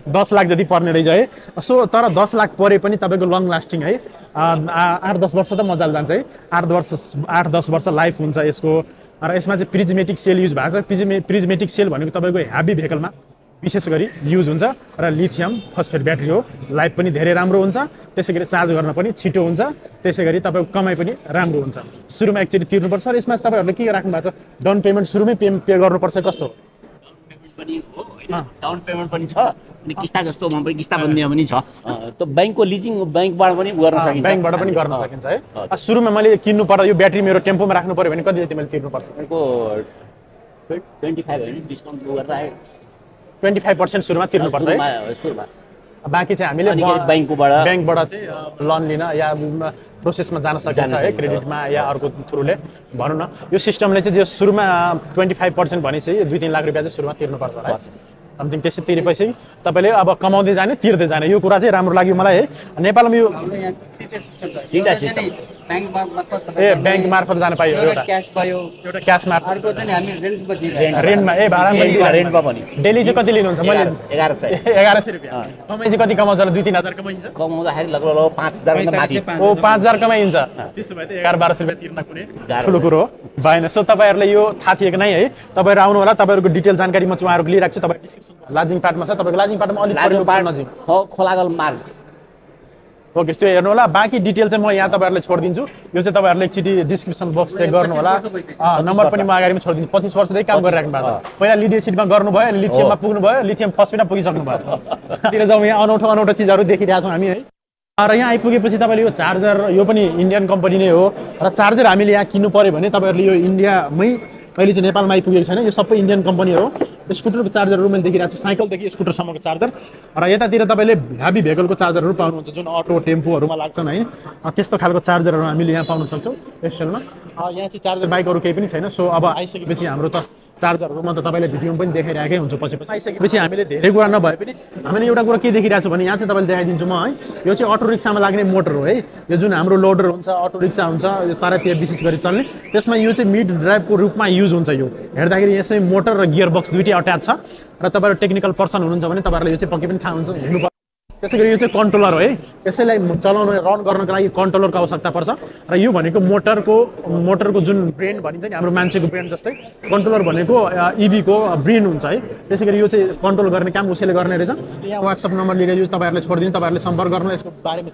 दस लाख जति पर्ने रहेछ है। सो तर दस लाख परे पनि तपाईँको लङ लास्टिङ है। आठ दस वर्ष त मजाले जान्छ है। आठ वर्ष आठ दस वर्ष लाइफ हुन्छ यसको। र यसमा चाहिँ प्रिजमेटिक सेल युज भएको छ। प्रिजमे प्रिजमेटिक सेल भनेको तपाईँको ह्याभी भेहिकलमा विशेष गरी युज हुन्छ र लिथियम फस्फेट ब्याट्री हो। लाइफ पनि धेरै राम्रो हुन्छ। त्यसै गरी चार्ज गर्न पनि छिटो हुन्छ। त्यसै गरी तपाईँको कमाइ पनि राम्रो हुन्छ। सुरुमा एकचोटि तिर्नुपर्छ र यसमा तपाईँहरूले के राख्नु भएको छ? डाउन पेमेन्ट सुरुमै पे पे गर्नुपर्छ कस्तो? डाउन पेमेन्ट पनि छ। अनि किस्ता जस्तो पनि किस्ता बन्ने पनि छ। त ब्याङ्कको लिजिङ ब्याङ्कबाट पनि गर्न सकिन्छ। ब्याङ्कबाट पनि गर्न सकिन्छ है। सुरुमा मैले किन्नु पर्दा यो ब्याट्री मेरो टेम्पोमा राख्नु पऱ्यो भने कति जति मैले तिर्नुपर्छ? ट्वेन्टी फाइभ डिस्काउन्ट गर्दा ट्वेन्टी फाइभ पर्सेन्ट सुरुमा तिर्नुपर्छ है। बाँकी चाहिँ हामीले ब्याङ्कबाट? ब्याङ्कबाट चाहिँ लोन लिन या म, प्रोसेसमा जान सकिन्छ है। क्रेडिटमा या अर्को थ्रुले भनौँ न। यो सिस्टमले चाहिँ जो सुरुमा ट्वेन्टी फाइभ पर्सेन्ट भनेपछि दुई तिन लाख रुपियाँ चाहिँ सुरुमा तिर्नुपर्छ होला है। समथिङ त्यस्तै तिरेपछि तपाईँले अब कमाउँदै जाने तिर्दै जाने। यो कुरा चाहिँ राम्रो लाग्यो मलाई है। नेपालमा यो ए ब्याङ्क मार्फत जान पाइयो एउटा एउटा। क्यास भयो। एउटा क्यास मार्फत। अर्को चाहिँ नि हामी रेन्टमा दिइरहेको रेन्टमा ए भाडामा रेन्टमा रेन्टमा पनि। डेली चाहिँ कति लिनुहुन्छ? मैले एघार सय। एघार सय रुपियाँ। कमाइ चाहिँ कति? कमाउँछ दुई तिन हजार कमाइन्छ? कमाउँदाखेरि लगभग माथि। ओ पाँच हजार कमाइन्छ। त्यसो भए त एघार बाह्र सय रुपियाँ तिर्न कुनै। ठुलो कुरो हो। भएन। सो तपाईँहरूलाई यो थाहा थिएको नै है। तपाईँहरू आउनु होला। तपाईँहरूको डिटेल जानकारी म चाहिँ उहाँहरूको लिइरहेको छु। तपाईँ डिस्क्रिप्सन लाजिङ पाटमा छ। तपाईँको लाजिङ पाटमा अलिक खोलागल मार्ग। ओके त्यो हेर्नु होला। बाँकी डिटेल चाहिँ म यहाँ तपाईँहरूलाई छोडिदिन्छु। यो चाहिँ तपाईँहरूले एकचोटि डिस्क्रिप्सन बक्स चेक गर्नु होला। नम्बर पनि म अगाडिमा छोडिदिन्छु। पच्चिस वर्षदेखि काम गरिराख्नु भएको छ। पहिला लिडिएसिडमा गर्नुभयो लिथियममा पुग्नुभयो लिथियम फस्टमा पुगिसक्नु भयो तिर जाउँ यहाँ अनौठो अनौठो चिजहरू देखिरहेछौँ हामी है। र यहाँ आइपुगेपछि तपाईँले यो चार्जर यो पनि इन्डियन कम्पनी नै हो। र चार्जर हामीले यहाँ किन्नु पऱ्यो भने तपाईँहरूले यो इन्डियामै अहिले चाहिँ नेपालमा आइपुगेको छैन। यो सबै इन्डियन कम्पनी हो। स्कुटरको चार्जरहरू मैले देखिरहेको छु साइकलदेखि स्कुटरसम्मको चार्जर। र यतातिर तपाईँले ह्याभी भेहिकलको चार्जरहरू पाउनुहुन्छ जुन अटो टेम्पोहरूमा लाग्छन् है। त्यस्तो खालको चार्जरहरू हामीले यहाँ पाउन सक्छौँ एसएलमा। यहाँ चाहिँ चार्जर बाइकहरू केही पनि छैन। सो अब आइसकेपछि हाम्रो त चार्जरहरू म त तपाईँले भिडियोमा पनि देखाइरहेकै हुन्छु पछि पछि। आइसकेपछि हामीले धेरै कुरा नभए पनि हामीले एउटा कुरा के देखिरहेको छु भने यहाँ चाहिँ तपाईँले देखाइदिन्छु म है। यो चाहिँ अटो रिक्सामा लाग्ने मोटर हो है। यो जुन हाम्रो लोडर हुन्छ अटो रिक्सा हुन्छ यो तरातिर विशेष गरी चल्ने। त्यसमा यो चाहिँ मिड ड्राइभको रूपमा युज हुन्छ यो। हेर्दाखेरि यसै मोटर र गियर बक्स दुइटै अट्याच छ। र तपाईँहरू टेक्निकल पर्सन हुनुहुन्छ भने तपाईँहरूलाई यो चाहिँ पक्कै पनि थाहा हुन्छ हेर्नु त्यसै गरी यो चाहिँ कन्ट्रोलर हो है। यसैलाई चलाउन रन गर्नको लागि कन्ट्रोलरको आवश्यकता पर्छ। र यो भनेको मोटरको मोटरको जुन ब्रेन भनिन्छ नि हाम्रो मान्छेको ब्रेन जस्तै कन्ट्रोलर भनेको इभीको ब्रेन हुन्छ है। त्यसै गरी यो चाहिँ कन्ट्रोल गर्ने काम उसैले गर्ने रहेछ। यहाँ वाट्सएप नम्बर लिएर यो तपाईँहरूले छोडिदिनु तपाईँहरूले सम्पर्क गर्नु यसको बारेमा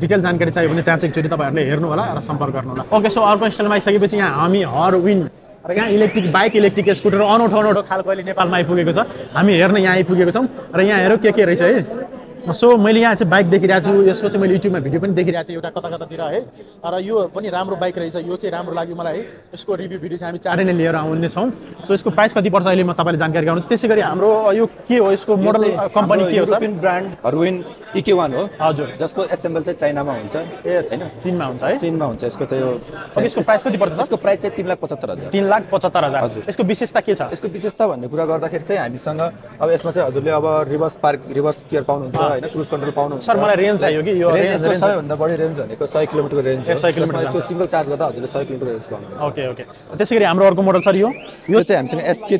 डिटेल जानकारी चाहियो भने त्यहाँ चाहिँ एकचोटि तपाईँहरूले हेर्नु होला र सम्पर्क गर्नु होला। ओके सो अर्को स्टाइलमा आइसकेपछि यहाँ हामी हर विन र यहाँ इलेक्ट्रिक बाइक इलेक्ट्रिक स्कुटर अनौठो अनौठो खालको अहिले नेपालमा आइपुगेको छ। हामी हेर्न यहाँ आइपुगेको छौँ। र यहाँ हेरौँ के के रहेछ है। सो मैले यहाँ चाहिँ बाइक देखिरहेको छु यसको चाहिँ मैले युट्युबमा भिडियो पनि देखिरहेको थिएँ एउटा कता कतातिर है। र यो पनि राम्रो बाइक रहेछ यो चाहिँ राम्रो लाग्यो मलाई है। यसको रिभ्यू भिडियो चाहिँ हामी चाँडै नै लिएर आउने छौँ सो यसको प्राइस कति पर्छ अहिले म तपाईँले जानकारी गराउँछु। त्यसै गरी हाम्रो यो के हो यसको मोडल कम्पनी के हो युरोपियन ब्रान्ड हरुविन इके वान हो। हजुर। जसको एसेम्बल चाहिँ चाइनामा हुन्छ। ए होइन? चिनमा हुन्छ है? चिनमा हुन्छ। यसको चाहिँ यो अब यसको प्राइस कति पर्छ यसको प्राइस चाहिँ तिन लाख पचहत्तर हजार। तिन लाख पचहत्तर हजार। हजुर। यसको विशेषता के छ? यसको विशेषता भन्ने कुरा गर्दाखेरि चाहिँ हामीसँग अब यसमा चाहिँ हजुरले अब रिभर्स पार्क रिभर्स गियर पाउनुहुन्छ होइन क्रुज कन्ट्रोल पाउनुहुन्छ। सर, मलाई रेन्ज चाहियो कि? यो रेन्ज रेन्ज- यसको सबैभन्दा बढी रेन्ज भनेको सय किलोमिटरको रेन्ज हो। 100 किलोमिटर। सिङ्गल चार्ज गर्दा हजुरले सय किलोमिटर रेन्ज पाउनुहुन्छ। Okay okay. त्यसै गरी हाम्रो अर्को मोडल सर यो? यो चाहिँ हामीसँग एसके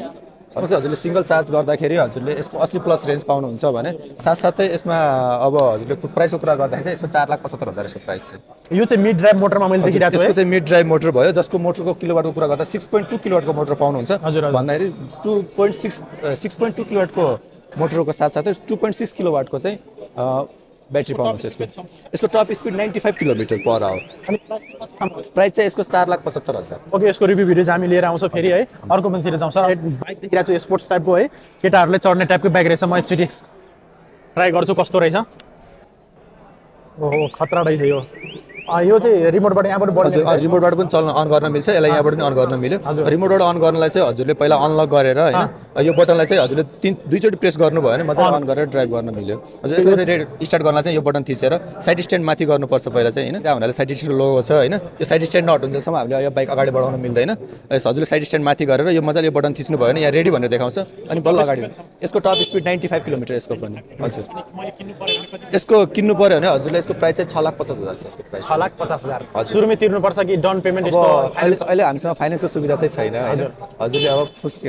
यसमा हजुरले सिङ्गल चार्ज गर्दाखेरि हजुरले यसको अस्सी प्लस रेन्ज पाउनुहुन्छ भने साथसाथै यसमा अब हजुरले प्राइसको कुरा गर्दाखेरि चाहिँ यसको चार लाख पचहत्तर हजार यसको प्राइस चाहिँ। यो चाहिँ मिड ड्राइभ मोटरमा मैले देखिरहेको छु यसको चाहिँ मिड ड्राइभ मोटर भयो जसको मोटरको किलोवाटको कुरा गर्दा सिक्स पोइन्ट टू किलोवाटको मोटर पाउनुहुन्छ। भन्दाखेरि two point six six point two किलोवाटको मोटरको साथसाथै टू पोइन्ट सिक्स किलोवाटको चाहिँ अ, ब्याट्री पाउनुहुन्छ यसको। यसको top speed ninety five kilometre per hour price चाहिँ यसको चार लाख पचहत्तर हजार। ओके यसको रिभ्यू भिडियो चाहिँ हामी लिएर आउँछौँ फेरि है। अर्को पन्छतिर जाउँ सर बाइक देखिरहेको छु स्पोर्ट्स टाइपको है। केटाहरूले चढ्ने टाइपको बाइक रहेछ। म एकचोटि ट्राई गर्छु कस्तो रहेछ। ओहो खतरा रहेछ यो। यो चाहिँ रिमोटबाट यहाँबाट हजुर रिमोटबाट पनि चल्न अन गर्न मिल्छ यसलाई यहाँबाट पनि अन गर्न मिल्यो। रिमोटबाट अन गर्नलाई चाहिँ हजुरले पहिला अनलक गरेर होइन यो बटनलाई चाहिँ हजुरले तिन दुईचोटि प्रेस गर्नुभयो भने मजाले अन। गरेर ड्राइभ गर्न मिल्यो। हजुर यसलाई चाहिँ रेड स्टार्ट गर्नलाई चाहिँ यो बटन थिचेर साइड स्ट्यान्ड माथि गर्नुपर्छ पहिला चाहिँ होइन। त्यहाँ हुनाले साइड स्ट्यान्ड लोगो छ होइन यो साइड स्ट्यान्ड नट हुन्जेलसम्म हामीले यो बाइक अगाडि बढाउन मिल्दैन। हजुरले साइड स्ट्यान्ड माथि गरेर यो मजाले यो बटन थिच्नु भयो भने यहाँ रेडी भनेर देखाउँछ। अनि बल्ल अगाडि हुन्छ। यसको top speed ninety five kilometre यसको पनि। हजुर। यसको किन्नु पऱ्यो भने हजुरलाई यसको प्राइस चाहिँ छ लाख पचास हजार छ यसको प्राइस। छ लाख पचास हजार। हजुर। सुरुमै तिर्नुपर्छ कि डाउन पेमेन्ट यस्तो अहिले हामीसँग फाइनेन्सको सुविधा चाहिँ छैन। होइन हजुरले अब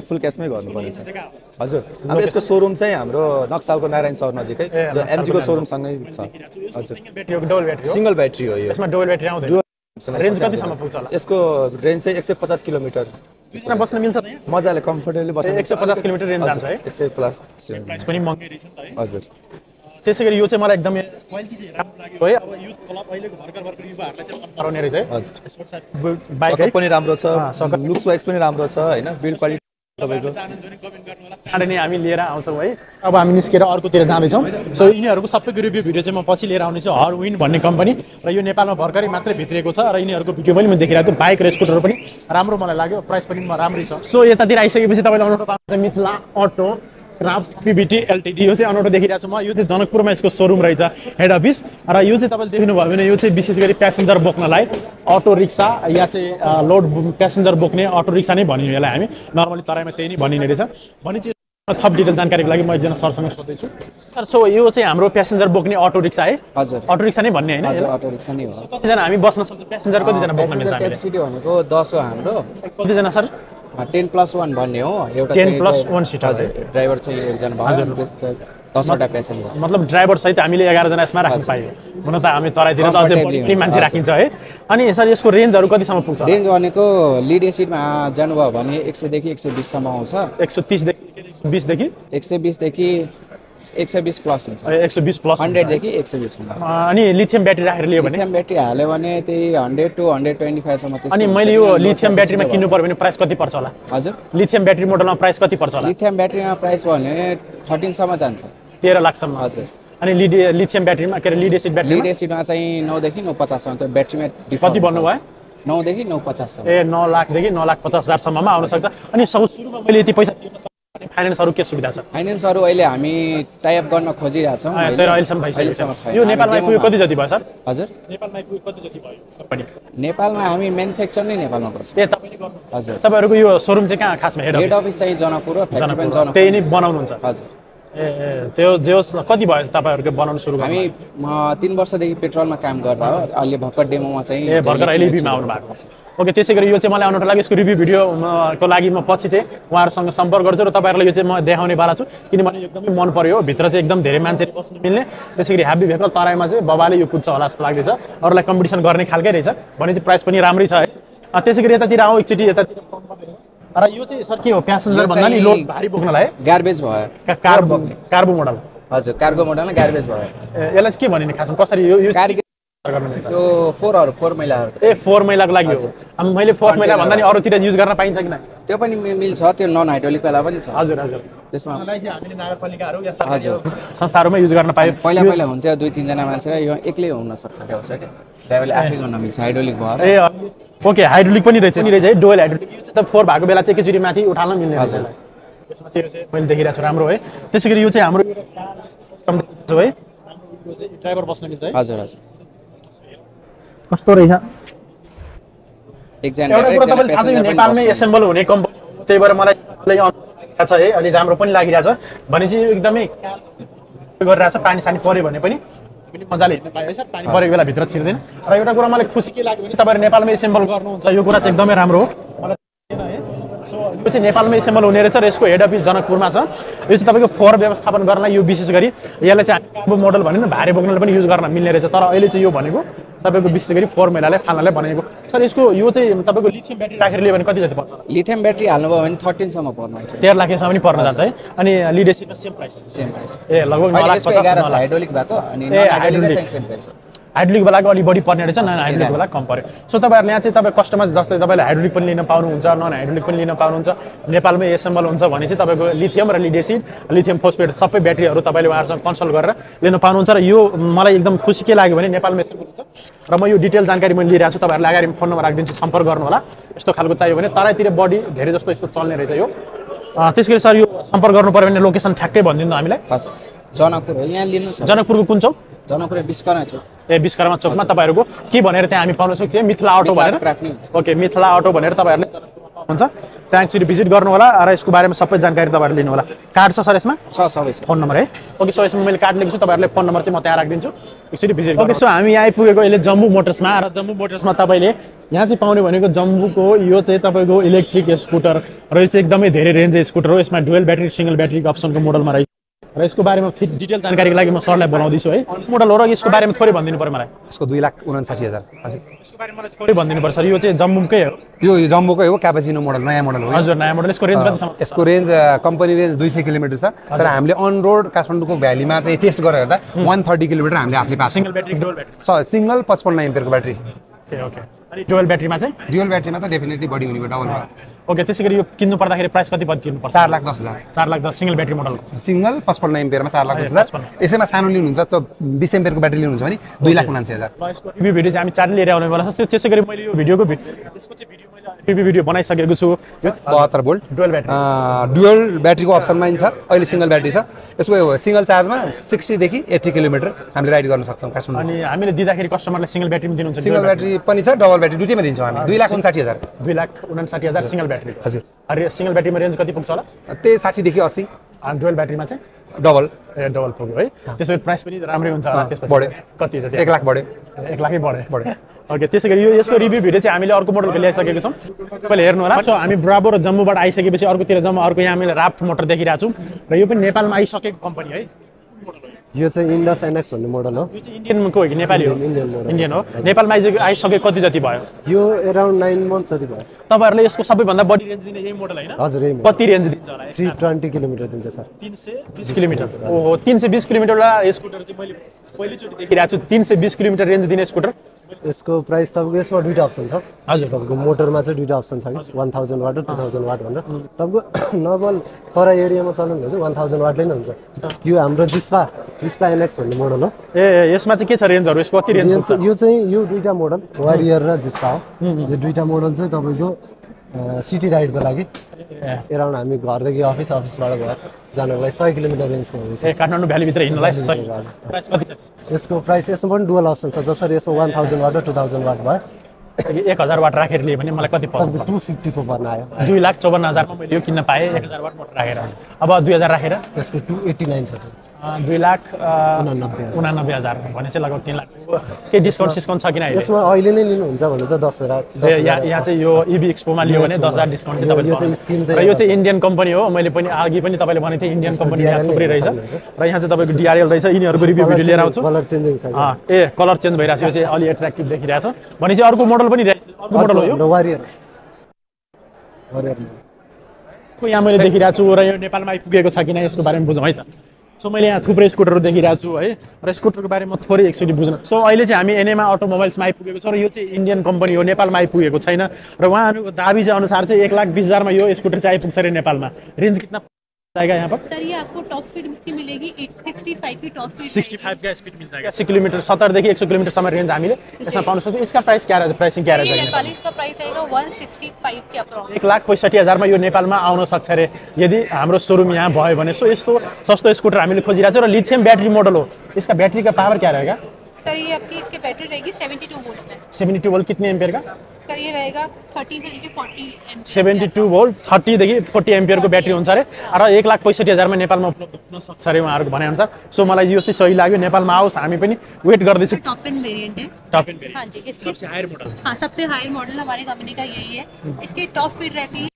फुल क्यासमै गर्नुपर्नेछ हजुर। हाम्रो यसको सोरुम चाहिँ हाम्रो नक्सालको नारायण सर नजिकै जो एमजीको सोरुमसँगै छ। हजुर। सिङ्गल ब्याट्री हो यो। यसमा डबल ब्याट्री आउँदैन। रेन्ज कतिसम्म पुग्छ होला? यसको रेन्ज चाहिँ एक सय पचास किलोमिटर। दुईजना बस्न मिल्छ? मजाले कम्फर्टेबली बस्नु ए, 150 किलोमिटर रेन्ज जान्छ है? एक सय प्लस पनि महँगै रहेछ हजुर। त्यसै गरी यो चाहिँ मलाई एकदमै क्वालिटी चाहिँ राम्रो लाग्यो। है। अब युथ क्लब अहिलेको भर्खर भर्खर युवाहरूलाई चाहिँ मन पराउने रहेछ है। बाइक पनि राम्रो छ। लुक्स वाइज पनि राम्रो छ होइन? बिल्ड क्वालिटी तपाईँको। चाँडै नै हामी लिएर आउँछौँ है। अब हामी निस्केर अर्कोतिर जाँदैछौँ। सो यिनीहरूको सबैको रिभ्यू भिडियो चाहिँ म पछि लिएर आउनेछु। हर विन भन्ने कम्पनी र यो नेपालमा भर्खरै मात्रै भित्रिएको छ। र यिनीहरूको भिडियो पनि मैले देखिरहेको थिएँ बाइक र स्कुटरहरू पनि राम्रो मलाई लाग्यो। प्राइस पनि म राम्रै छ। सो यतातिर आइसकेपछि तपाईँले अनौठो पाउनुहुन्छ Mithila auto craft PVT LTD यो चाहिँ अनौठो देखिरहेको छु म। यो चाहिँ जनकपुरमा यसको सोरुम रहेछ हेड अफिस र यो चाहिँ तपाईँले देख्नुभयो भने यो चाहिँ विशेष गरी प्यासेन्जर बोक्नलाई अटो रिक्सा या चाहिँ लोड प्यासेन्जर बोक्ने अटो रिक्सा नै भनियो यसलाई हामी। नर्मली तराईमा त्यही नै भनिने रहेछ भने चाहिँ थप डिटेल जानकारीको लागि म एकजना सरसँग सोध्दैछु। सर सो यो चाहिँ हाम्रो प्यासेन्जर बोक्ने अटो रिक्सा है? हजुर। अटो रिक्सा नै भन्ने होइन हजुर यसलाई? अटो रिक्सा नै हो। कतिजना हामी बस्न सक्छौँ? प्यासेन्जर कतिजना बोक्न मिल्छ भनेको दस हो हाम्रो। कतिजना सर टेन प्लस वान भन्ने हो। एउटा 10 चाहिँ plus ड्राइभर- one seater हजुर? ड्राइभर चाहिँ एकजना भयो दसवटा पेसेन्जर मतलब ड्राइभर सहित हामीले एघारजना यसमा राख्नु। पाइयो हुन त हामी तराईतिर त अझै मान्छे राखिन्छ है। अनि सर यसको रेन्जहरू कतिसम्म पुग्छ? रेन्ज भनेको लिड एसिडमा जानुभयो भने एक सयदेखि एक सय बिससम्म आउँछ। एक सय तिसदेखि बिसदेखि? एक सय बिसदेखि एक सय बिस प्लस हुन्छ। एक सय बिस प्लस हन्ड्रेडदेखि एक सय बिस अनि लिथियम ब्याट्री राखेर लियो भने? लिथियम ब्याट्री हाल्यो भने त्यही हन्ड्रेड टु हन्ड्रेड ट्वेन्टी फाइभसम्म अनि मैले यो लिथियम ब्याट्रीमा किन्नु पर्यो भने प्राइस कति पर्छ होला? हजुर। लिथियम ब्याट्री मोडलमा प्राइस कति पर्छ होला? लिथियम ब्याट्रीमा प्राइस भयो भने थर्टिनसम्म जान्छ। तेह्र लाखसम्म। हजुर। अनि लिड लिथियम ब्याट्रीमा के अरे लिड एसिड लिड ब्याट्री एसिडमा चाहिँ नौदेखि नौ पचाससम्म त्यो ब्याट्रीमा कति। भन्नुभयो नौदेखि नौ पचाससम्म ए नौ लाखदेखि नौ लाख पचास हजारसम्ममा आउन सक्छ। अनि सौ सुरुमा मैले यति पैसा तिर्न फाइनेन्सहरू के सुविधा छ? फाइनेन्सहरू अहिले हामी टाइप गर्न खोजिरहेछौँ। तर अहिलेसम्म भइसकेको यो नेपालमा आइपुग्यो कति जति भयो सर? हजुर? नेपालमा आइपुग्यो कति जति भयो? कम्पनी। नेपालमा हामी म्यानुफ्याक्चर नै नेपालमा गर्छौँ। ए तपाईँले हजुर। तपाईँहरूको यो सोरुम चाहिँ कहाँ खासमा? हेड अफिस चाहिँ जनकपुर। त्यही नै बनाउनुहुन्छ। हजुर। ए ए त्यो जे होस् कति भयो तपाईँहरूको बनाउनु सुरु हामी तिन वर्षदेखि पेट्रोलमा काम गरेर हो। अहिले भर्खर डेमोमा चाहिँ ए भर्खर अहिले बिमा आउनु भएको ओके त्यसै गरी यो चाहिँ मलाई आउनको लागि यसको रिभ्यू भिडियो म- को लागि म पछि चाहिँ उहाँहरूसँग सम्पर्क गर्छु र तपाईँहरूलाई यो चाहिँ म देखाउने वाला छु। किनभने एकदमै मन पर्यो हो। भित्र चाहिँ एकदम धेरै मान्छे बस्नु मिल्ने। त्यसै गरी ह्याप्पी भेकल तराईमा चाहिँ बबाले यो कुद्छ होला जस्तो लाग्दैछ। अरूलाई कम्पिटिसन गर्ने खालकै रहेछ। भने चाहिँ प्राइस पनि राम्रै छ है। त्यसै गरी यतातिर आऊ एकचोटि यतातिर र यो चाहिँ सर के हो? प्यासेन्जर भन्दा नि लोड भारी बोक्नलाई? गार्बेज भयो। कार्बो कार्बो मोडल हजुर कार्गो मोडलमा गार्बेज भयो। यसलाई चाहिँ के भनिने खासमा? कसरी यो यो फोर महिलाहरू ए फोर महिलाको लागि हो अब मैले फोर महिला भन्दा नि अरूतिर युज गर्न पाइन्छ कि नै त्यो पनि मिल्छ त्यो नन हाइड्रोलिक वाला पनि छ। हजुर हजुर। त्यसमा हामीले नगरपालिकाहरू या हजुर। संस्थाहरूमा युज गर्न पायो। पहिला पहिला हुन्थ्यो दुई तिनजना मान्छे यो एक्लै हुन सक्छ व्यवसाय ड्राइभरले आफै गर्न मिल्छ हाइड्रोलिक भएर। ए ओके हाइड्रोलिक पनि रहेछ। नि रहेछ है डोयल हाइड्रोलिक त फोर भएको बेला चाहिँ एकैचोटि माथि उठाल्न मिल्ने हजुर। चाहिँ यो चाहिँ मैले देखिरहेको छु राम्रो है। त्यसै गरी यो चाहिँ हाम्रो है हाम्रो यो चाहिँ ड्राइभर बस्न मिल्छ है। हजुर हजुर कस्तो रहेछ एकजना एउटा driver, कुरो एकजना तपाईँले थाहा छ passenger कि पनि नेपालमै। एसेम्बल हुने कम्पनी त्यही भएर मलाई छ है। अनि राम्रो पनि लागिरहेछ। भने चाहिँ यो एकदमै गरिरहेछ पानी सानी पऱ्यो भने पनि। हामीले मजाले हिँड्न पायो है सर। पानी परेको बेला भित्र छिर्दैन। र एउटा कुरा मलाई खुसी के लाग्यो भने तपाईँहरू नेपालमै एसेम्बल गर्नुहुन्छ। यो कुरा चाहिँ एकदमै राम्रो हो। मलाई है। सो यो चाहिँ नेपालमै एसेम्बल हुने रहेछ र यसको हेड अफिस जनकपुरमा छ। यो चाहिँ तपाईँको फोहोर व्यवस्थापन गर्नलाई यो विशेष गरी यसलाई चाहिँ हामी मोडल भन्यो नि भारी बोक्नलाई पनि युज गर्न मिल्ने रहेछ। तर अहिले चाहिँ यो भनेको तपाईँको विशेष गरी फोहोर मैलालाई फाल्नलाई बनाएको। सर यसको यो चाहिँ तपाईँको लिथियम ब्याट्री राखेर लियो भने कति जति पर्छ? लिथियम ब्याट्री हाल्नुभयो भने थर्टिनसम्म पर्नुहुन्छ तेह्र लाख यसमा पनि पर्न जान्छ है। अनि लिडेसीमा सेम प्राइस सेम प्राइस ए लगभग हाइड्रोलिक भएको अनि हाइड्रोलिक बेलाको अलिक बढी पर्ने रहेछ नन हाइड्रोलिक बेला कम पऱ्यो। सो तपाईँहरूले यहाँ चाहिँ तपाईँ कस्टमाइज जस्तै तपाईँले हाइड्रोलिक पनि लिन पाउनुहुन्छ नन हाइड्रोलिक पनि लिन पाउनुहुन्छ। नेपालमै एसेम्बल हुन्छ भने चाहिँ तपाईँको लिथियम र लिडेसिड लिथियम फोस्फेट सबै ब्याट्रीहरू तपाईँले उहाँहरूसँग कन्सल्ट गरेर लिन पाउनुहुन्छ र यो मलाई एकदम खुसी के लाग्यो भने नेपालमा एसेम्बल हुन्छ। र म यो डिटेल जानकारी मैले लिइरहेको छु तपाईँहरूलाई अगाडि फोन नम्बर राखिदिन्छु सम्पर्क गर्नु होला यस्तो खालको चाहियो भने तराईतिर बढी धेरै जस्तो यस्तो चल्ने रहेछ यो। त्यस गरी सर यो सम्पर्क गर्नु पऱ्यो भने लोकेसन ठ्याक्कै भनिदिनु हामीलाई। हस् जनकपुर हो। यहाँ लिनु जनकपुरको कुन चौक जनकपुर विश्वकर्मा छु? ए विश्वकर्मा चोकमा तपाईँहरूको के भनेर त्यहाँ हामी पाउन सक्छौँ मिथिला अटो भनेर। ओके मिथिला अटो भनेर तपाईँहरूले हुन्छ। त्यहाँ एकचोटि भिजिट गर्नु होला र यसको बारेमा सबै जानकारी तपाईँहरू लिनु होला कार्ड छ सर यसमा? छ सबै छ फोन नम्बर है? ओके सो यसमा मैले कार्ड लिएको छु तपाईँहरूले फोन नम्बर चाहिँ म त्यहाँ राखिदिन्छु। एकचोटि भिजिट ओके सो हामी यहाँ आइपुगेको अहिले जम्बू मोटर्समा र जम्बू मोटर्समा तपाईँले यहाँ चाहिँ पाउने भनेको जम्बूको यो चाहिँ तपाईँको इलेक्ट्रिक स्कुटर र यो चाहिँ एकदमै धेरै रेन्ज स्कुटर हो। यसमा डुवेल ब्याट्री सिङ्गल ब्याट्रीको अप्सनको मोडलमा रहेछ। र यसको बारेमा फेरि डिटेल जानकारीको लागि म सरलाई बोलाउँदैछु है। मोडल हो र यसको बारेमा थोरै भनिदिनु पऱ्यो मलाई। यसको दुई लाख उनासाठी हजार। हजुर यसको बारेमा मलाई थोरै भनिदिनु पर्छ सर। यो चाहिँ जम्बूकै हो। यो जम्बोकै हो क्यापेचिनो मोडल नयाँ मोडल हो। हजुर नयाँ मोडल यसको रेन्ज कतिसम्म यसको रेन्ज कम्पनी रेन्ज दुई सय किलोमिटर छ। तर हामीले अन रोड काठमाडौँको भ्यालीमा चाहिँ टेस्ट गरेर हेर्दा वान थर्टी किलोमिटर हामीले आफूले पाएको single battery dual battery single पचपन्न एम्पियरको ब्याट्री ओके ओके अनि डुवेल ब्याट्रीमा चाहिँ? डुअल ब्याट्रीमा त डेफिनेटली बढी हुने डबल ओके त्यसै गरी यो किन्नु पर्दाखेरि प्राइस कति कति तिर्नुपर्छ चार लाख दस हजार। चार लाख दस सिङ्गल ब्याट्री मोडल सिङ्गल पचपन्न एम्पियरमा चार लाख दस हजार। 55 यसैमा सानो लिनुहुन्छ बिस एम्पियरको ब्याट्री लिनुहुन्छ भने दुई लाख उनासी हजार। रिभ्यू भिडियो चाहिँ हामी चाँडै लिएर आउने वाला छ। त्यसै गरी मैले यो भिडियोको भिडियो चाहिँ भिडियो बनाइसकेको छु। बहत्तर भोल्ट। डुवेल ब्याट्री डुअल ब्याट्रीको अप्सनमा छ अहिले सिङ्गल ब्याट्री छ। यसको सिङ्गल चार्जमा सिक्सटीदेखि एट्टी किलोमिटर हामीले राइड गर्न सक्छौँ काठमाडौँ। अनि हामीले दिँदाखेरि कस्टमरलाई सिङ्गल ब्याट्री पनि दिनुहुन्छ सिङ्गल ब्याट्री पनि छ डबल ब्याट्री दुइटैमा दिन्छौँ हामी। दुई लाख उन्साठी हजार। दुई लाख उनासाठी हजार सिङ्गल ब्याट्री हजुर। अरे सिङ्गल ब्याट्रीमा रेन्ज कति पुग्छ होला? त्यही साठीदेखि अनि डुवेल ब्याट्रीमा चाहिँ? डबल ए डबल पुग्यो है। त्यसपछि प्राइस पनि राम्रै हुन्छ त्यसपछि बढ्यो। कति? एक लाख बढ्यो। एक लाखै बढ्यो। बढ्यो। ओके त्यसै गरी यो यसको रिभ्यू भिडियो चाहिँ हामीले अर्को मोडलको ल्याइसकेको छौँ। तपाईँले हेर्नु होला। सो हामी ब्राबो र जम्मूबाट आइसकेपछि अर्कोतिर जम्मू अर्को यहाँ हामीले राफ्ट मोटर देखिरहेको छौँ। र यो पनि नेपालमा आइसकेको कम्पनी है। यो चाहिँ इन्डस एनएक्स भन्ने मोडल हो। यो चाहिँ इन्डियनको हो कि नेपाली हो? इन्डियन हो। नेपालमा आइसके आइसकेको कति जति भयो? यो एराउन्ड नाइन मन्थ जति भयो। तपाईँहरूले यसको सबैभन्दा बढी रेन्ज दिने यही मोडल होइन? हजुर यही कति रेन्ज दिन्छ होला? थ्री ट्वेन्टी किलोमिटर दिन्छ सर। तिन सय बिस किलोमिटर। ओहो तिन सय बिस किलोमिटरवाला स्कुटर चाहिँ मैले पहिलोचोटि देखिरहेको छु। तिन सय बिस किलोमिटर रेन्ज दिने स्कुटर यसको प्राइस तपाईँको यसमा दुइटा अप्सन छ। हजुर। तपाईँको मोटरमा चाहिँ दुइटा अप्सन छ कि? वान थाउजन्ड वाट र टू थाउजन्ड वाट भनेर। तपाईँको नर्मल तरा एरियामा चलाउनु चाहिँ वान थाउजन्ड वाटले नै हुन्छ। यो हाम्रो जिस्पा जिस्पा एनएक्स भन्ने मोडल हो। ए यसमा चाहिँ के छ रेन्जहरू यसको कति रेन्ज यो चाहिँ यो दुइटा मोडल वारियर र जिस्पा हो। यो दुइटा मोडल चाहिँ तपाईँको सिटी राइडको लागि एराउन्ड हामी घरदेखि अफिस अफिसबाट घर जानको लागि सय किलोमिटर रेन्जको हुन्छ। काठमाडौँ भ्यालीभित्र हिँड्नलाई यसको प्राइस यसमा पनि डुवल अप्सन छ जसरी यसमा वान थाउजन्ड वाट र टू थाउजन्ड वाट भयो। एक हजार वाट राखेर लियो भने मलाई कति पर्छ? टू फिफ्टी फोर पर्न आयो। दुई लाख चौवन्न हजारमा मैले यो किन्न पाएँ एक हजार वाट मोटर राखेर। अब दुई हजार राखेर? यसको टू एट्टी नाइन छ दुई लाख उनानब्बे हजार। भने चाहिँ लगभग तिन लाख। केही डिस्काउन्ट सिस्काउन्ट छ किन यसमा अहिले नै लिनुहुन्छ भने त दस हजार यहाँ चाहिँ यो इबी एक्सपोमा लियो भने दस हजार डिस्काउन्ट चाहिँ तपाईँले र यो चाहिँ इन्डियन कम्पनी हो मैले पनि अघि पनि तपाईँले भनेको थिएँ इन्डियन कम्पनी यहाँ थुप्रै रहेछ। र यहाँ चाहिँ तपाईँको डिआरएल रहेछ यिनीहरूको रिभ्यू भिडियो लिएर आउँछु। कलर चेन्जिङ छ ए कलर चेन्ज भइरहेको छ यो चाहिँ अलि एट्र्याक्टिभ देखिरहेछ। भनेपछि अर्को मोडल पनि रहेछ। अर्को मोडल हो यो। वारियर यहाँ मैले देखिरहेको छु र यो नेपालमा आइपुगेको छ कि नै यसको बारेमा बुझौँ है त। सो मैले यहाँ थुप्रै स्कुटरहरू देखिरहेको छु है। र स्कुटरको बारेमा थोरै एकचोटि बुझ्न। सो अहिले चाहिँ हामी एनएमा अटोमोबाइल्समा आइपुगेको छ र यो चाहिँ इन्डियन कम्पनी हो नेपालमा आइपुगेको छैन। र उहाँहरूको दाबी चाहिँ अनुसार चाहिँ एक लाख बिस हजारमा यो स्कुटर चाहिँ आइपुग्छ अरे नेपालमा। रेन्ज कितना जाएगा यहाँ पर। सर ये आपको टॉप स्पीड इसकी मिलेगी। 865 की टॉप स्पीड सिक्सटी फाइव का स्पिड मिल जाएगा। अस्सी किलोमीटर सत्तरदेखि एक सौ किलोमिटरसम्म रेन्ज हामीले यसमा पाउन सक्छौँ यसका प्राइस क्या रहेछ प्राइसिङ क्या ये रहेछ नेपाली इसका प्राइस आएगा 165 के अप्रॉक्स एक लाख पैँसठी हजारमा यो नेपालमा आउन सक्छ अरे। यदि हाम्रो सोरुम यहाँ भयो भने सो यस्तो सस्तो स्कुटर हामीले खोजिरहेको छौँ र लिथियम ब्याट्री मोडल हो। यसका बैटरी का पावर क्या रहेगा? सर ये आपकी इसकी बैटरी रहेगी 72 वोल्ट में। सेवेंटी टू वोल्ट कितने एम्पियर का? सर ये रहेगा 30 से लेके 40 एम सेवेंटी टू वोल्ट थर्टीदेखि फोर्टी एम्पियरको ब्याट्री हुन्छ अरे र एक लाख पैँसठी हजारमा नेपालमा उपलब्ध हुन सक्छ अरे उहाँहरूको भनेअनुसार सो मलाई यो चाहिँ सही लाग्यो नेपालमा आओस् हामी पनि वेट गर्दैछौँ। टॉप एंड वेरिएंट है। टप एन्ड हाँ जी इसकी सबसे हायर मोडल हाँ सबसे हायर मॉडल हमारी कंपनी का यही है। इसकी टॉप स्पीड रहती है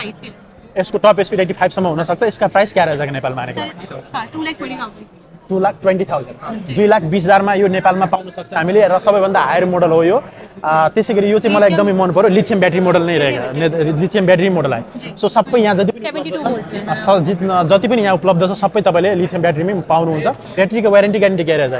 5 किलो यसको टप स्पिड एट्टी फाइभसम्म हुनसक्छ यसका प्राइस क्या रहेछ नेपालमा सर हाँ two lakh twenty thousand two lakh twenty thousand. दुई लाख बिस हजारमा यो नेपालमा पाउन सक्छ हामीले र सबैभन्दा हायर मोडल हो यो। त्यसै गरी यो चाहिँ मलाई एकदमै मन पऱ्यो लिथियम ब्याट्री मोडल नै रहेको। लिथियम ब्याट्री मोडल आयो सो सबै यहाँ जति पनि 72 उपलब्ध वोल्ट छ, स- जित- जति पनि यहाँ उपलब्ध छ सबै तपाईँले लिथियम ब्याट्रीमै पाउनुहुन्छ। ब्याट्रीको वारेन्टी ग्यारेन्टी क्या रहेछ?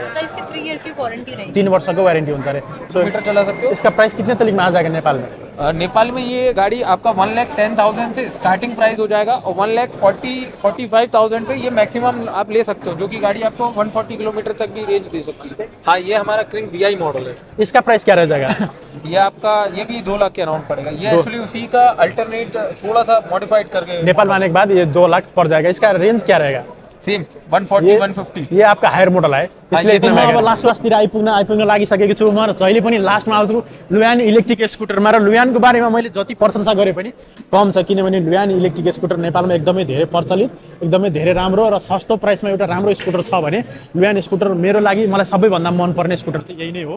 की रहेगी तिन वर्षको वारेन्टी हुन्छ अरे। सो मीटर चला सकते हो इसका प्राइस कितने तक में आ जाएगा नेपाल में अ, नेपाल में ये गाड़ी आपका वन लैख टेन थाउज़ेंड से स्टार्टिंग प्राइस हो जाएगा और one lakh forty forty five thousand pay ये मैक्सिमम आप ले सकते हो जो कि गाड़ी आपको वन फोर्टी किलोमीटर तक की रेंज दे सकती है। हाँ ये हमारा क्रिंग वी आई मॉडल है। इसका प्राइस क्या रह जाएगा? ये आपका ये भी दो लाख के अराउंड पड़ेगा। ये एक्चुअली उसी का अल्टरनेट थोड़ा सा मॉडिफाइड करके नेपाल आने के बाद ये दो लाख पड़ जाएगा। इसका रेंज क्या रहेगा? सेम 140 150 ये आपका हायर मोडल है। इसलिए ये तो म महँगा अब लास्ट लास्टतिर आइपुग्न आइपुग्न लागिसकेको छु म जहिले पनि लास्टमा आउँछु लुयान इलेक्ट्रिक स्कुटरमा र लुयानको बारेमा मैले जति प्रशंसा गरेँ पनि कम छ किनभने लुयान इलेक्ट्रिक स्कुटर नेपालमा एकदमै धेरै प्रचलित एकदमै धेरै राम्रो र सस्तो प्राइसमा एउटा राम्रो स्कुटर छ भने लुयान स्कुटर मेरो लागि मलाई सबैभन्दा मनपर्ने स्कुटर चाहिँ यही नै हो।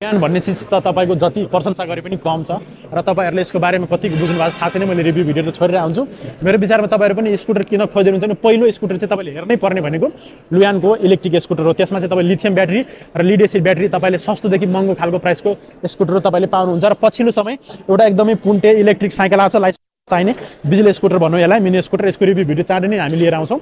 लुयान भन्ने चिज त तपाईँको जति प्रशंसा गरे पनि कम छ। र तपाईँहरूले यसको बारेमा कति बुझ्नु भएको छ थाहा छैन मैले रिभ्यू भिडियो त छोडेर आउँछु। मेरो विचारमा तपाईँहरू पनि स्कुटर किन खोजिदिनुहुन्छ भने पहिलो स्कुटर चाहिँ तपाईँले हेर्नै पर्ने भनेको लुयानको इलेक्ट्रिक स्कुटर हो। त्यसमा चाहिँ तपाईँ लिथियम ब्याट्री र लिड एसिड ब्याट्री तपाईँले सस्तोदेखि महँगो खालको प्राइसको स्कुटर तपाईँले पाउनुहुन्छ। र पछिल्लो समय एउटा एकदमै पुन्टे इलेक्ट्रिक साइकल आएको छ। लाइसेन्स चाहिने। बिजुली स्कुटर भनौँ यसलाई मिनी स्कुटर यसको रिभ्यू भिडियो चाँडै नै हामी लिएर आउँछौँ।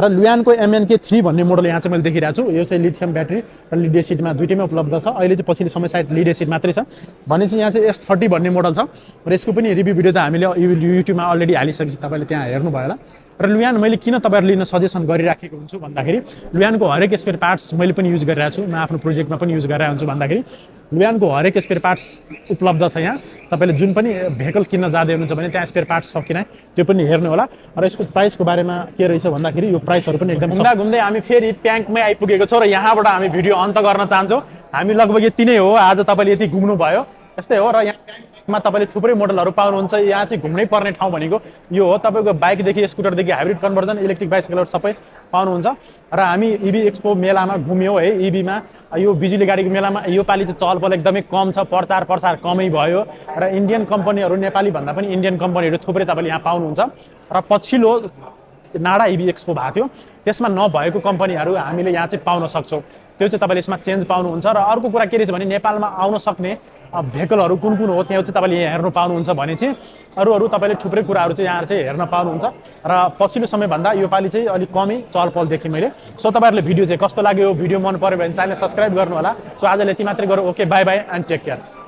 र लुयानको एमएनके थ्री भन्ने मोडल यहाँ चाहिँ मैले देखिरहेको छु। यो चाहिँ लिथियम ब्याट्री र लिड एसिडमा दुइटैमा उपलब्ध छ। अहिले चाहिँ पछिल्लो समय सायद लिड एसिड मात्रै छ। भनेपछि यहाँ चाहिँ एस थर्टी भन्ने मोडल छ। र यसको पनि रिभ्यू भिडियो त हामीले युट्युबमा अलरेडी हालिसकेपछि तपाईँले त्यहाँ हेर्नुभयो होला। र लुयान मैले किन तपाईँहरू लिन सजेसन गरिराखेको हुन्छु भन्दाखेरि लुयानको हरेक स्पेयर पार्ट्स मैले पनि युज गरिरहेको छु। म आफ्नो प्रोजेक्टमा पनि युज गरिरहेको हुन्छु भन्दाखेरि लुयानको हरेक स्पेयर पार्ट्स उपलब्ध छ यहाँ। तपाईँले जुन पनि भेहिकल किन्न जाँदै हुनुहुन्छ भने त्यहाँ स्पेयर पार्ट्स छ कि त्यो पनि हेर्नु होला र यसको प्राइसको बारेमा के रहेछ भन्दाखेरि यो प्राइसहरू पनि एकदम घुम्दा घुम्दै हामी फेरि प्याङ्कमै आइपुगेको छौँ र यहाँबाट हामी भिडियो अन्त गर्न चाहन्छौँ। हामी लगभग यति नै हो। आज तपाईँले यति घुम्नु भयो यस्तै हो र यहाँ मा तपाईँले थुप्रै मोडलहरू पाउनुहुन्छ। यहाँ चाहिँ घुम्नै पर्ने ठाउँ भनेको यो हो। तपाईँको बाइकदेखि स्कुटरदेखि हाइब्रिड कन्भर्जन इलेक्ट्रिक बाइसाइकलहरू सबै पाउनुहुन्छ। र हामी इभी एक्सपो मेलामा घुम्यौँ है इभीमा यो बिजुली गाडीको मेलामा योपालि चाहिँ चहल पहल एकदमै कम छ प्रचार प्रसार कमै भयो। र इन्डियन कम्पनीहरू नेपाली भन्दा पनि इन्डियन कम्पनीहरू थुप्रै तपाईँले यहाँ पाउनुहुन्छ। र पछिल्लो नाडा इभी एक्सपो भएको थियो। त्यसमा नभएको कम्पनीहरू हामीले यहाँ चाहिँ पाउन सक्छौँ। त्यो चाहिँ तपाईँले यसमा चेन्ज पाउनुहुन्छ र अर्को कुरा के रहेछ भने नेपालमा आउन सक्ने अ, भेहिकलहरू कुन कुन हो त्यो चाहिँ तपाईँले यहाँ हेर्नु पाउनुहुन्छ भने चाहिँ अरू अरू तपाईँले थुप्रै कुराहरू चाहिँ यहाँ चाहिँ हेर्न पाउनुहुन्छ र पछिल्लो समयभन्दा योपालि चाहिँ अलिक कमै चहल पहल देखेँ मैले। सो तपाईँहरूले भिडियो चाहिँ कस्तो लाग्यो भिडियो मन पऱ्यो भने च्यानल सब्सक्राइब गर्नु होला सो आजले यति मात्रै गरौँ। Okay bye bye and take care